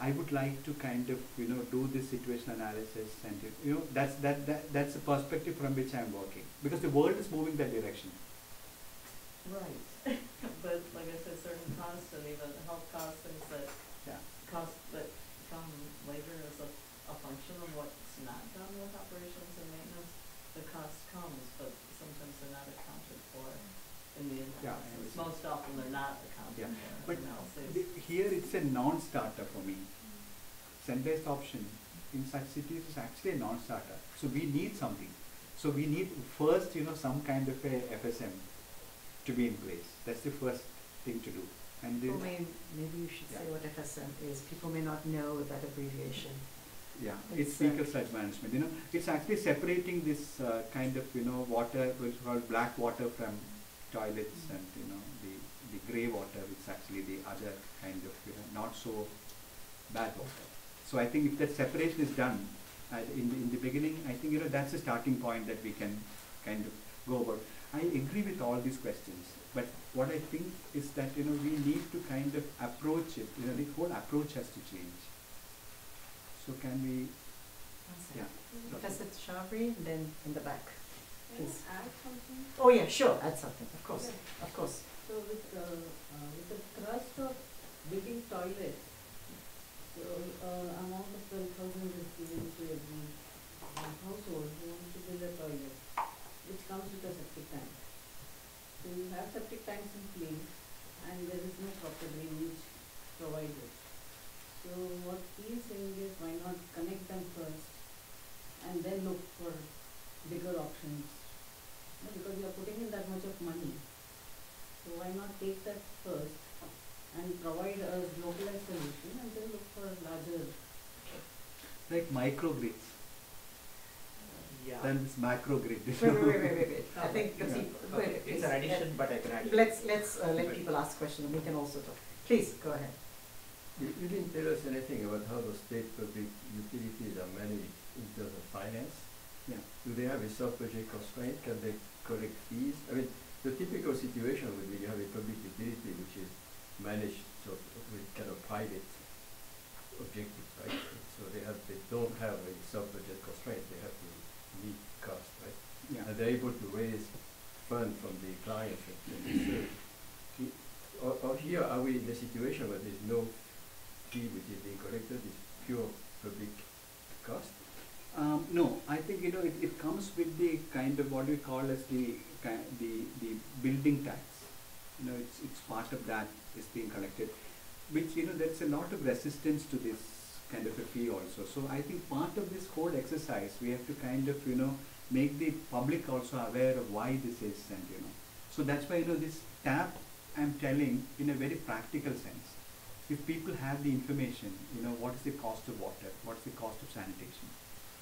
I would like to kind of you know do this situation analysis and you know that's that, that that's the perspective from which I'm working because the world is moving that direction. Right. (laughs) But like I said, certain costs and even health costs, things that Yeah. costs that come later as a, a function of what's not done with operations and maintenance, the cost comes, but sometimes they're not accounted for in the Yeah, I analysis. Most often they're not accounted Yeah, for But in analysis. the, here it's a non-starter for me. Centralized option in such cities is actually a non-starter. So we need something. So we need first, you know, some kind of a FSM to be in place. That's the first thing to do. And People the, may, maybe you should say Yeah. what FSM is. People may not know that abbreviation. yeah, it's It's, uh, fecal sludge management. You know, it's actually separating this uh, kind of, you know, water, which is called black water from toilets and, you know, the, the grey water, which is actually the other kind of, you know, not so bad water. So I think if that separation is done uh, in, the, in the beginning, I think, you know, that's a starting point that we can kind of go about. I agree with all these questions, but what I think is that, you know, we need to kind of approach it, you know, the whole approach has to change. So can we, yeah. Professor and then in the back. Please. I add something? Oh, yeah, sure, add something, of course, Yeah. of course. So with, uh, uh, with the thrust of building toilets, so, uh, amount of twelve thousand is given to every household who wants to build a toilet, which comes with a septic tank. So you have septic tanks in place and there is no proper drainage provided. So what he is saying is why not connect them first and then look for bigger options. No, because you are putting in that much of money. So why not take that first and provide a localized solution and then look for larger like microgrids, Yeah. then this macro grid. Wait, wait, wait, wait, wait, wait. I think, yeah. see, Okay, wait, It's please, an addition, but I can add. it. Let's, let's, uh, let people ask questions, we can also talk. Please, go ahead. You, you didn't tell us anything about how the state public utilities are managed in terms of finance. Yeah. Do they have a sub-budget constraint? Can they collect fees? I mean, the typical situation would be you have a public utility which is managed sort of with kind of private objectives, right? So they have, they don't have a sub-budget constraint, they have to meet cost, right? Yeah. And they're able to raise funds from the clients that that they serve. I- Or, or here, are we in a situation where there's no fee which is being collected, it's pure public cost? Um, no, I think, you know, it, it comes with the kind of what we call as the, the, the building tax. You know, it's, it's part of that is being collected, which, you know, there's a lot of resistance to this kind of a fee also. So I think part of this whole exercise, we have to kind of, you know, make the public also aware of why this is and, you know. So that's why, you know, this tap I'm telling in a very practical sense. If people have the information, you know, what is the cost of water, what's the cost of sanitation,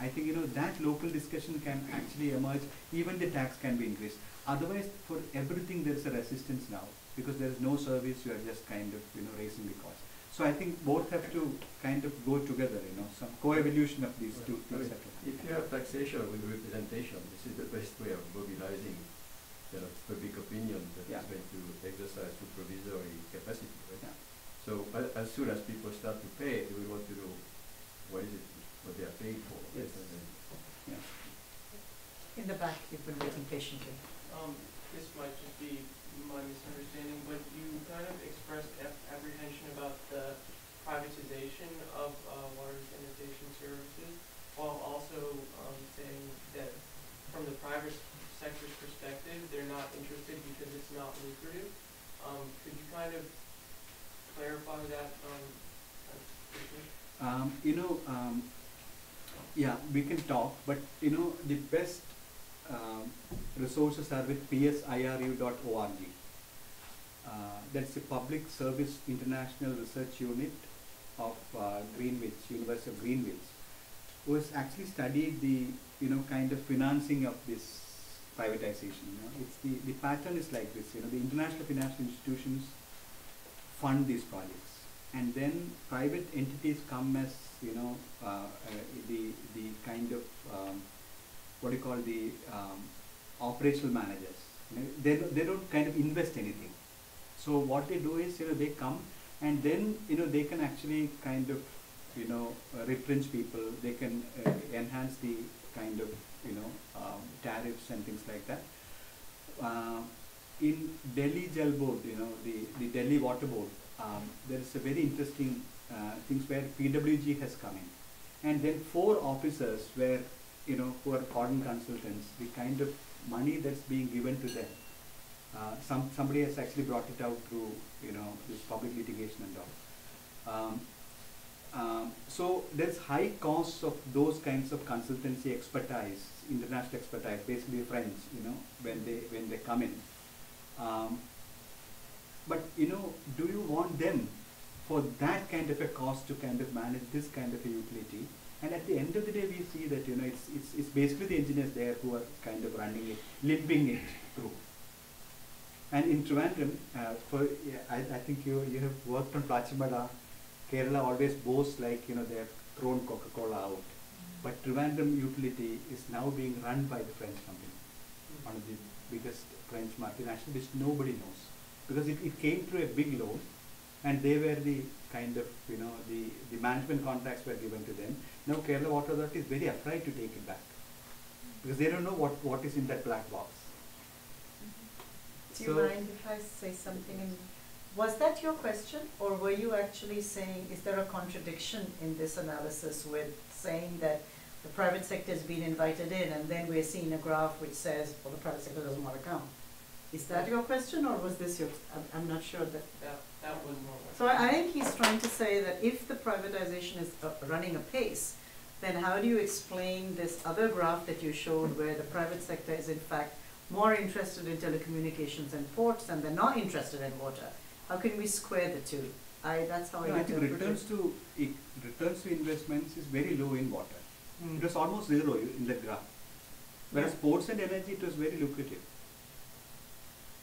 I think, you know, that local discussion can actually emerge, even the tax can be increased. Otherwise, for everything, there is a resistance now, because there is no service, you are just kind of, you know, raising the cost. So I think both have to kind of go together, you know, some co-evolution of these two I things mean, have to happen. If you have taxation with representation, this is the best way of mobilizing you know, public opinion that is Yeah. going to exercise supervisory capacity, right? Yeah. So as soon as people start to pay, we want to know what is it, what they are paying for. Yes. And then Yeah. In the back, you've been waiting patiently. Um, this might just be my misunderstanding, but you kind of expressed ap- apprehension about the privatization of, uh, water and sanitation services, while also, um, saying that from the private sector's perspective, they're not interested because it's not lucrative. Um, could you kind of clarify that, um, uh, quickly? Um, you know, um, yeah, we can talk, but you know, the best um, resources are with psiru.org. Uh, that's a public service international research unit of uh, Greenwich, University of Greenwich, who has actually studied the, you know, kind of financing of this privatization. You know, it's the, the pattern is like this. You know, the international financial institutions fund these projects, and then private entities come as you know uh, uh, the the kind of um, what do you call the um, operational managers. You know, they don't- they don't kind of invest anything. So what they do is you know they come and then you know they can actually kind of you know uh, retrench people. They can uh, enhance the kind of you know um, tariffs and things like that. Uh, in Delhi Jal Board, you know, the, the Delhi Water Board, um, there is a very interesting things where PwC has come in. And then four officers where, you know, who are foreign consultants, the kind of money that's being given to them. Uh, some, somebody has actually brought it out through, you know, this public litigation and all. Um, um, so there's high costs of those kinds of consultancy expertise, international expertise, basically friends, you know, when they when they come in. Um, but you know, do you want them for that kind of a cost to kind of manage this kind of a utility? And at the end of the day, we see that you know it's it's, it's basically the engineers there who are kind of running it, limping it through. And in Trivandrum, uh, for yeah, I, I think you you have worked on Plachimada. Kerala always boasts like you know they have thrown Coca-Cola out, but Trivandrum utility is now being run by the French company, one of the biggest French multinational, which nobody knows because it, it came through a big loan, and they were the kind of you know the the management contracts were given to them. Now Kerala Water Authority is very afraid to take it back because they don't know what what is in that black box. Do you So- mind if I say something? in- Was that your question, or were you actually saying, is there a contradiction in this analysis with saying that the private sector has been invited in, and then we're seeing a graph which says, well, the private sector doesn't want to come? Is that your question, or was this your, I'm, I'm not sure that. That, that was more. So I I think he's trying to say that if the privatization is uh, running apace, then how do you explain this other graph that you showed where the private sector is in fact more interested in telecommunications and ports and they're not interested in water? How can we square the two? I, that's how No, I think interpret it. returns to e- returns to investments is very low in water. Hmm. It was almost zero in that graph. Whereas Yeah. ports and energy, it was very lucrative.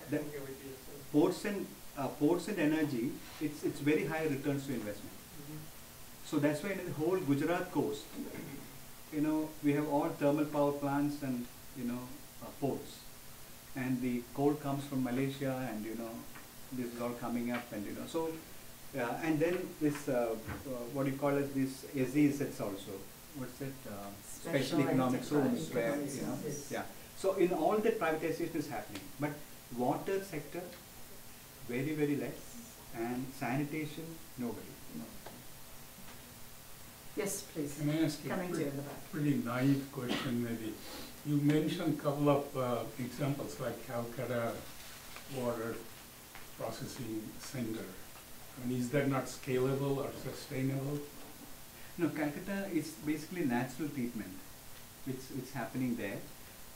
I think it would be the. Ports and uh, ports and energy, it's it's very high returns to investment. So that's why in the whole Gujarat coast, you know, we have all thermal power plants and you know uh, ports, and the coal comes from Malaysia, and you know this is all coming up, and you know so. Yeah, and then this, uh, uh, what do you call it, this SEZs also, what's it, uh, special Special economic zones where, you know, yeah. So in all that privatization is happening, but water sector, very, very less, and sanitation, nobody. Yes, please, Can I ask you a coming to you pretty, in the back. pretty naive question maybe? You mentioned a couple of uh, examples like Calcutta Water Processing Center. I mean, is that not scalable or sustainable? No, Calcutta is basically natural treatment, which it's happening there.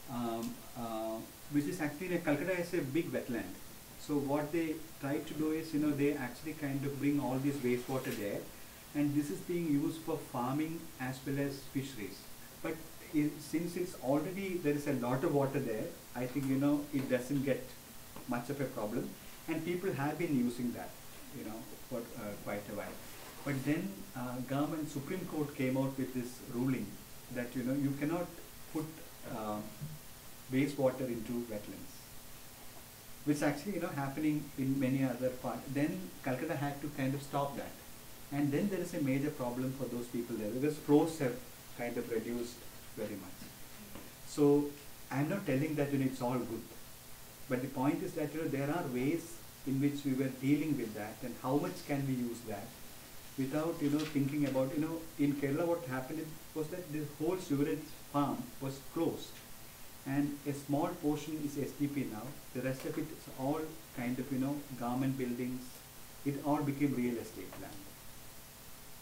Um, uh, which is actually, Calcutta is a big wetland. So what they try to do is, you know, they actually kind of bring all this wastewater there, and this is being used for farming as well as fisheries. But i since it's already, there is a lot of water there, I think, you know, it doesn't get much of a problem. And people have been using that, you know, for uh, quite a while. But then, uh, government, Supreme Court came out with this ruling that, you know, you cannot put um, wastewater into wetlands. Which actually, you know, happening in many other parts. Then Calcutta had to kind of stop that. And then there is a major problem for those people there because flows have kind of reduced very much. So I'm not telling that, you know, it's all good. But the point is that, you know, there are ways in which we were dealing with that and how much can we use that without, you know, thinking about, you know, in Kerala what happened was that the whole sewerage farm was closed and a small portion is SDP now. The rest of it is all kind of, you know, garment buildings. It all became real estate land.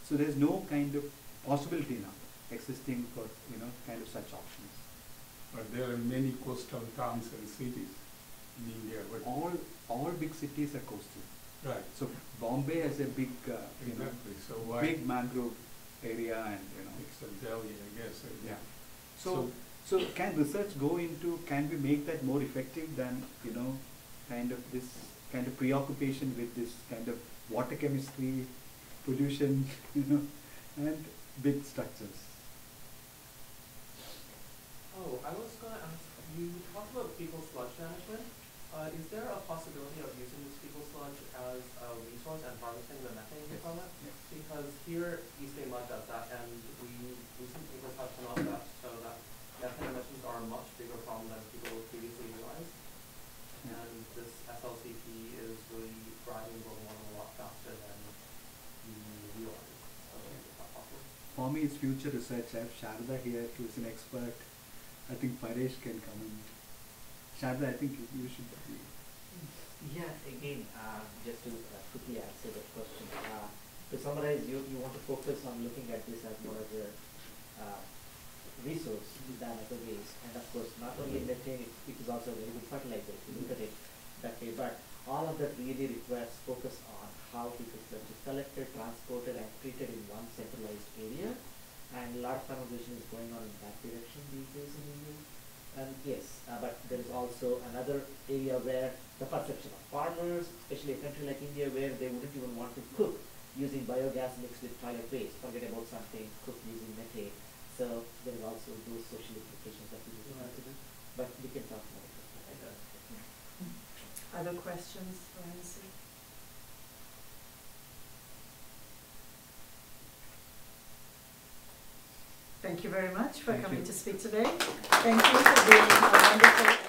So there's no kind of possibility now existing for, you know, kind of such options. But there are many coastal towns and cities in India, but. All, all big cities are coastal. Right, So Bombay has a big, uh, you know, so why? big mangrove area and, you know, Except Delhi, I guess. yeah. So, so can research go into, can we make that more effective than, you know, kind of this kind of preoccupation with this kind of water chemistry, pollution, (laughs) you know, and big structures? Oh, I was gonna ask, you talked about fecal sludge management. Uh, is there a possibility of using this fecal sludge as a resource and harvesting the methane from it? Yes. Because here, East Bay MUD does that, and we, recent papers have come out that, so that methane emissions are a much bigger problem than people previously realized. Yeah. And this SLCP is really driving global warming a lot faster than we realize. So is that possible? For me, it's future research. I have Sharda here, who is an expert. I think Paresh can come in. Sharda, I think you, you should be. Yeah, again, uh, just to uh, quickly answer that question, uh, to summarize, you, you want to focus on looking at this as more as a uh, resource than a waste. And of course, not only methane, it, it is also a very good fertilizer if you look at it that way. But all of that really requires focus on how fecal sludge is collected, transported, and treated in one centralized area. And a lot of conversation is going on in that direction these days in India. And yes, uh, but there is also another area where the perception of farmers, especially a country like India where they wouldn't even want to cook using biogas mixed with toilet waste, forget about something cooked using methane. So there is also those social implications that we need to consider. But we can talk more about that. Hmm. Other questions for NC? Thank you very much for Thank coming you. to speak today. Thank you for being a wonderful